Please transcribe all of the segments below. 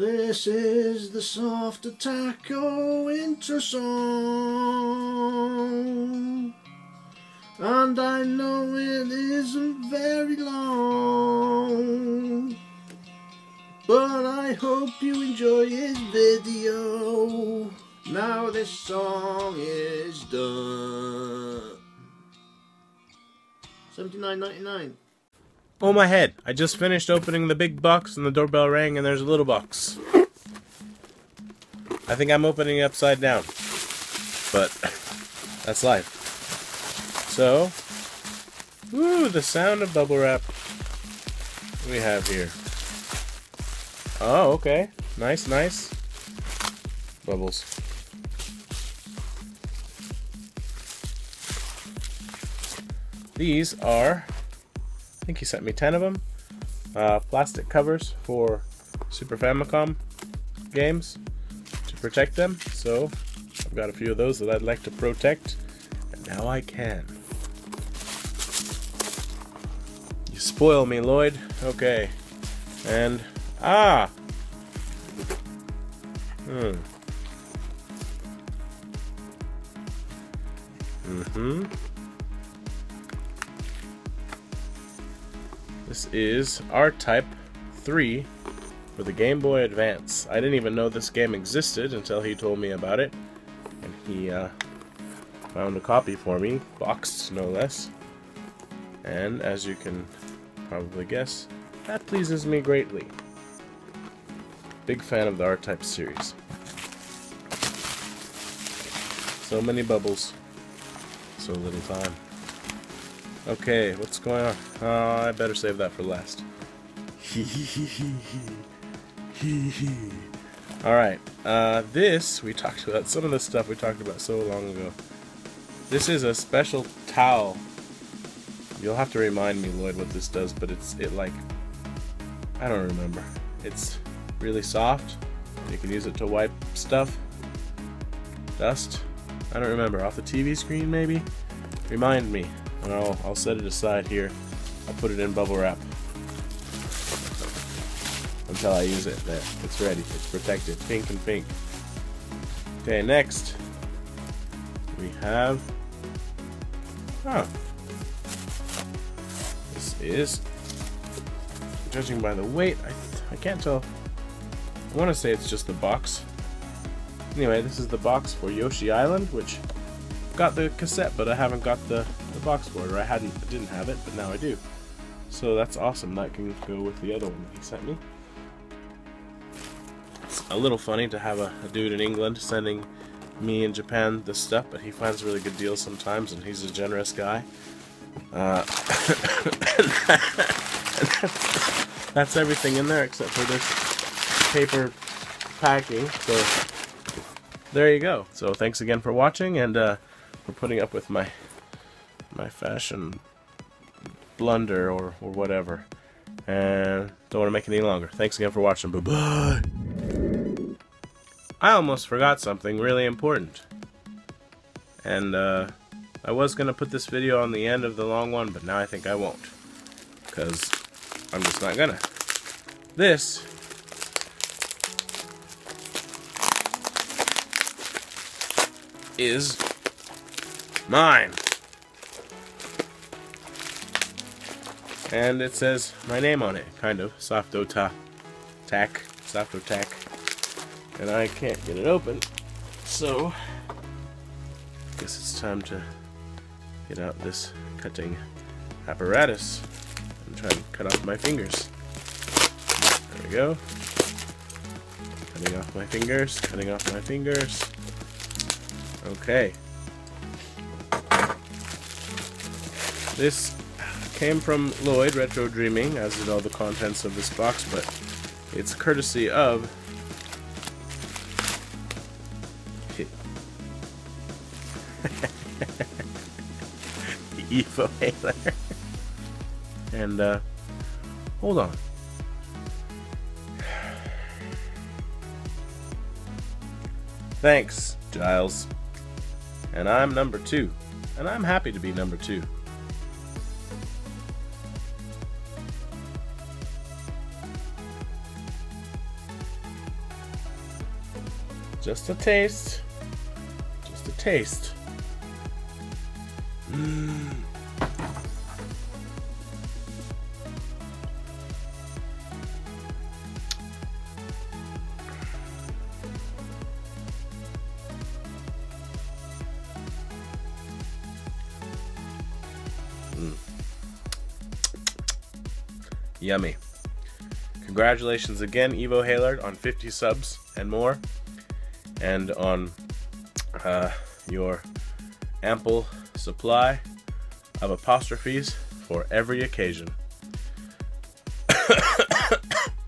This is the soft attack oh winter song. And I know it isn't very long. But I hope you enjoy his video. Now this song is done. Seventy-nine ninety-nine. Oh my head! I just finished opening the big box and the doorbell rang and there's a little box. I think I'm opening it upside down. But that's life. So, woo, the sound of bubble wrap we have here. Oh, okay. Nice, nice. Bubbles. These are, think he sent me 10 of them, uh, plastic covers for Super Famicom games to protect them. So, I've got a few of those that I'd like to protect, and now I can. You spoil me, Lloyd. Okay. And, ah! Hmm. Mm-hmm. This is R-Type 3 for the Game Boy Advance. I didn't even know this game existed until he told me about it. And he uh, found a copy for me, boxed no less. And as you can probably guess, that pleases me greatly. Big fan of the R-Type series. So many bubbles. So little time. Okay, what's going on? Oh, I better save that for last. Alright, uh, this, we talked about, some of the stuff we talked about so long ago. This is a special towel. You'll have to remind me, Lloyd, what this does, but it's, it like, I don't remember. It's really soft. You can use it to wipe stuff. Dust. I don't remember. Off the TV screen, maybe? Remind me. And I'll, I'll set it aside here. I'll put it in bubble wrap. Until I use it. There. It's ready. It's protected. Pink and pink. Okay, next. We have... Huh. This is... Judging by the weight, I, I can't tell. I want to say it's just the box. Anyway, this is the box for Yoshi Island, which got the cassette, but I haven't got the, the box it, or I hadn't, didn't have it, but now I do. So that's awesome. That can go with the other one that he sent me. It's a little funny to have a, a dude in England sending me in Japan this stuff, but he finds really good deals sometimes, and he's a generous guy. Uh, that's everything in there except for this paper packing. So there you go. So thanks again for watching and uh, for putting up with my my fashion blunder or, or whatever. And don't want to make it any longer. Thanks again for watching. Bye bye. I almost forgot something really important. And uh, I was going to put this video on the end of the long one, but now I think I won't. Because I'm just not gonna. This is mine. And it says my name on it, kind of. Softota. Tack. Softotac. And I can't get it open. So, I guess it's time to get out this cutting apparatus and try and cut off my fingers. There we go. Cutting off my fingers, cutting off my fingers. Okay. This came from Lloyd Retrodreaming, as did all the contents of this box, but it's courtesy of Evo Hailer. and uh hold on. Thanks, Giles. And I'm number two. And I'm happy to be number two. Just a taste. Just a taste. Mm. Yummy. Congratulations again, Evo Haylard, on 50 subs and more, and on uh, your ample supply of apostrophes for every occasion.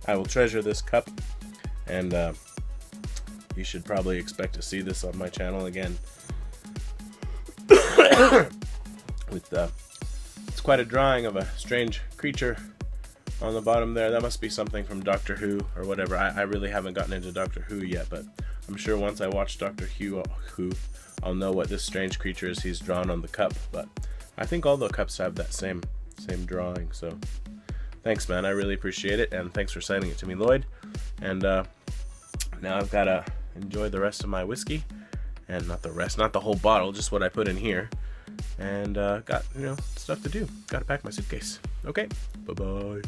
I will treasure this cup, and uh, you should probably expect to see this on my channel again. With uh, it's quite a drawing of a strange creature on the bottom there. That must be something from Doctor Who or whatever. I, I really haven't gotten into Doctor Who yet, but I'm sure once I watch Doctor Who, I'll know what this strange creature is he's drawn on the cup. But I think all the cups have that same same drawing. So thanks, man. I really appreciate it, and thanks for sending it to me, Lloyd. And uh, now I've got to enjoy the rest of my whiskey, and not the rest, not the whole bottle, just what I put in here. And uh, got you know stuff to do. Got to pack my suitcase. Okay, bye bye.